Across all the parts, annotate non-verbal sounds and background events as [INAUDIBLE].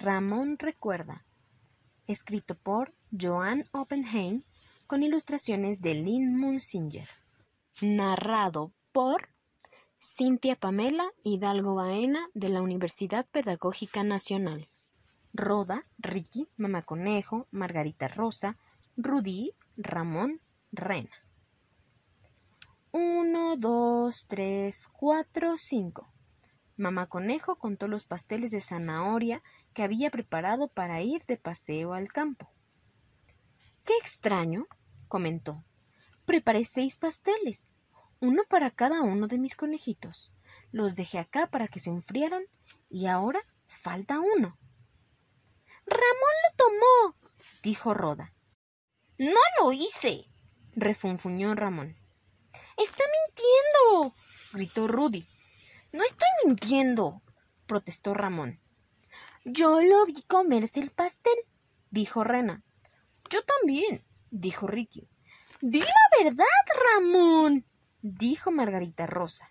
Ramón recuerda, escrito por Joan Oppenheim con ilustraciones de Lynn Munsinger. Narrado por Cintia Pamela Hidalgo Baena de la Universidad Pedagógica Nacional. Roda, Ricky, Mamá Conejo, Margarita Rosa, Rudy, Ramón, Rena. Uno, dos, tres, cuatro, cinco. Mamá Conejo contó los pasteles de zanahoria que había preparado para ir de paseo al campo. Qué extraño, comentó. Preparé seis pasteles, uno para cada uno de mis conejitos. Los dejé acá para que se enfriaran y ahora falta uno. Ramón lo tomó, dijo Roda. No lo hice, refunfuñó Ramón. Está mintiendo, gritó Rudy. No estoy mintiendo, protestó Ramón. Yo lo vi comerse el pastel, dijo Rena. Yo también, dijo Ricky. Di la verdad, Ramón, dijo Margarita Rosa.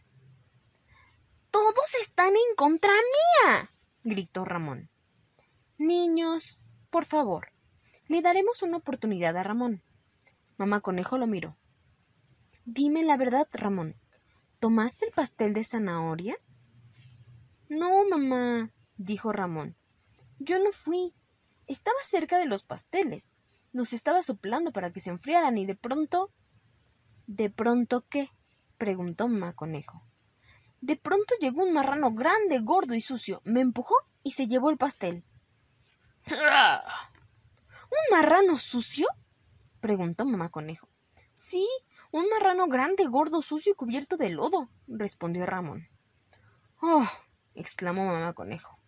Todos están en contra mía, gritó Ramón. Niños, por favor, le daremos una oportunidad a Ramón. Mamá Conejo lo miró. Dime la verdad, Ramón. ¿Tomaste el pastel de zanahoria? No, mamá, dijo Ramón. Yo no fui. Estaba cerca de los pasteles. Nos estaba soplando para que se enfriaran y de pronto. ¿De pronto qué? preguntó mamá conejo. De pronto llegó un marrano grande, gordo y sucio, me empujó y se llevó el pastel. ¿Un marrano sucio? preguntó mamá conejo. Sí, un marrano grande, gordo, sucio y cubierto de lodo, respondió Ramón. Oh, exclamó mamá conejo.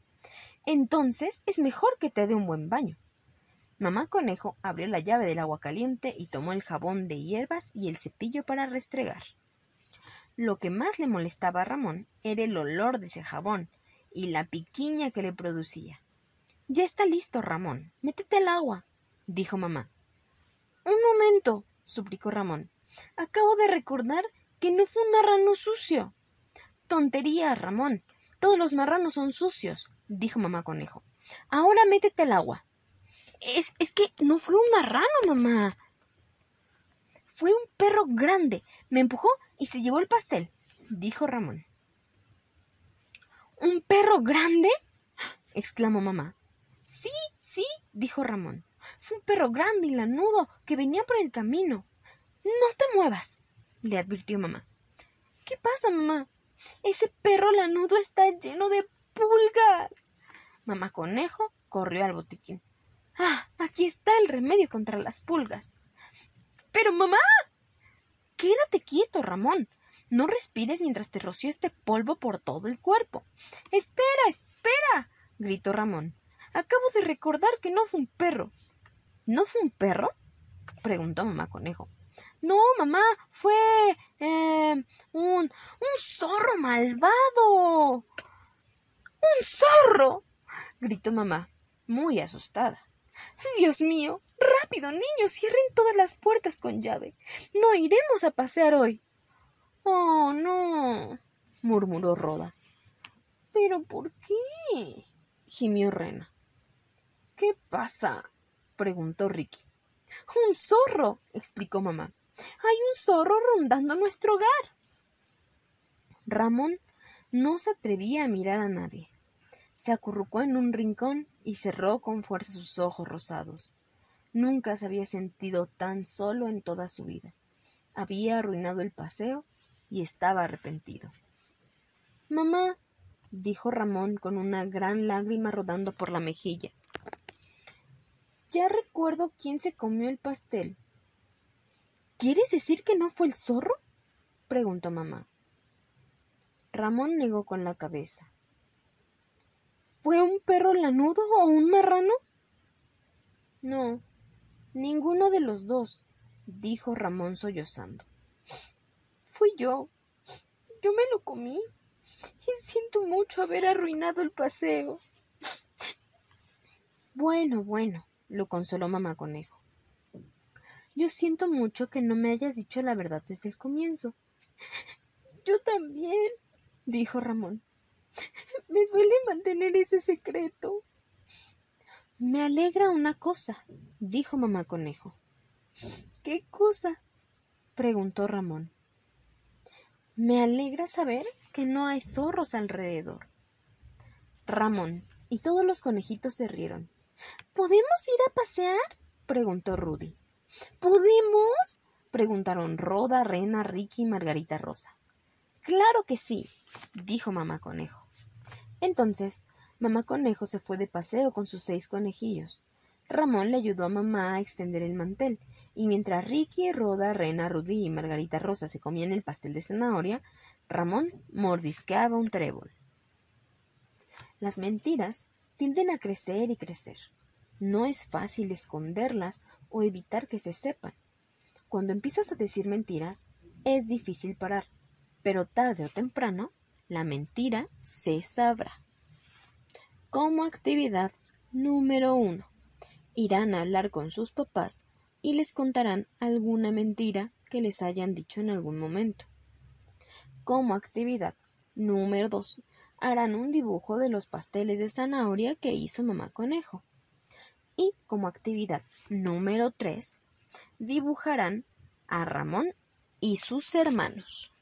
Entonces es mejor que te dé un buen baño. Mamá conejo abrió la llave del agua caliente y tomó el jabón de hierbas y el cepillo para restregar. Lo que más le molestaba a Ramón era el olor de ese jabón y la piquiña que le producía. Ya está listo, Ramón. Métete al agua, dijo mamá. Un momento, suplicó Ramón. Acabo de recordar que no fue un marrano sucio. Tontería, Ramón. Todos los marranos son sucios, dijo mamá conejo. Ahora métete al agua. Es, es que no fue un marrano, mamá. Fue un perro grande. Me empujó y se llevó el pastel, dijo Ramón. ¿Un perro grande? exclamó mamá. Sí, sí, dijo Ramón. Fue un perro grande y lanudo que venía por el camino. No te muevas, le advirtió mamá. ¿Qué pasa, mamá? Ese perro lanudo está lleno de pulgas. Mamá Conejo corrió al botiquín. Ah, aquí está el remedio contra las pulgas. Pero, mamá. Quédate quieto, Ramón. No respires mientras te rocío este polvo por todo el cuerpo. Espera, espera. gritó Ramón. Acabo de recordar que no fue un perro. ¿No fue un perro? preguntó mamá conejo. No, mamá, fue eh, un un zorro malvado. ¡Un zorro! gritó mamá, muy asustada. Dios mío. Rápido, niños, cierren todas las puertas con llave. No iremos a pasear hoy. Oh, no. murmuró Roda. ¿Pero por qué? gimió Rena. ¿Qué pasa? preguntó Ricky. Un zorro, explicó mamá. Hay un zorro rondando nuestro hogar. Ramón no se atrevía a mirar a nadie. Se acurrucó en un rincón y cerró con fuerza sus ojos rosados. Nunca se había sentido tan solo en toda su vida. Había arruinado el paseo y estaba arrepentido. Mamá, dijo Ramón con una gran lágrima rodando por la mejilla. Ya recuerdo quién se comió el pastel. ¿Quieres decir que no fue el zorro? preguntó mamá. Ramón negó con la cabeza. ¿Fue un perro lanudo o un marrano? No, ninguno de los dos, dijo Ramón sollozando. Fui yo. Yo me lo comí. Y siento mucho haber arruinado el paseo. Bueno, bueno, lo consoló mamá conejo. Yo siento mucho que no me hayas dicho la verdad desde el comienzo. [LAUGHS] Yo también, dijo Ramón. [LAUGHS] Me duele mantener ese secreto. Me alegra una cosa, dijo mamá conejo. ¿Qué cosa? preguntó Ramón. Me alegra saber que no hay zorros alrededor. Ramón y todos los conejitos se rieron. ¿Podemos ir a pasear? preguntó Rudy. ¿Podemos? preguntaron Roda, Rena, Ricky y Margarita Rosa. Claro que sí, dijo mamá conejo. Entonces, mamá conejo se fue de paseo con sus seis conejillos. Ramón le ayudó a mamá a extender el mantel, y mientras Ricky, Roda, Rena, Rudy y Margarita Rosa se comían el pastel de zanahoria, Ramón mordisqueaba un trébol. Las mentiras tienden a crecer y crecer. No es fácil esconderlas o evitar que se sepan. Cuando empiezas a decir mentiras, es difícil parar, pero tarde o temprano, la mentira se sabrá. Como actividad número uno, irán a hablar con sus papás y les contarán alguna mentira que les hayan dicho en algún momento. Como actividad número dos, harán un dibujo de los pasteles de zanahoria que hizo mamá conejo. Y como actividad número tres, dibujarán a Ramón y sus hermanos.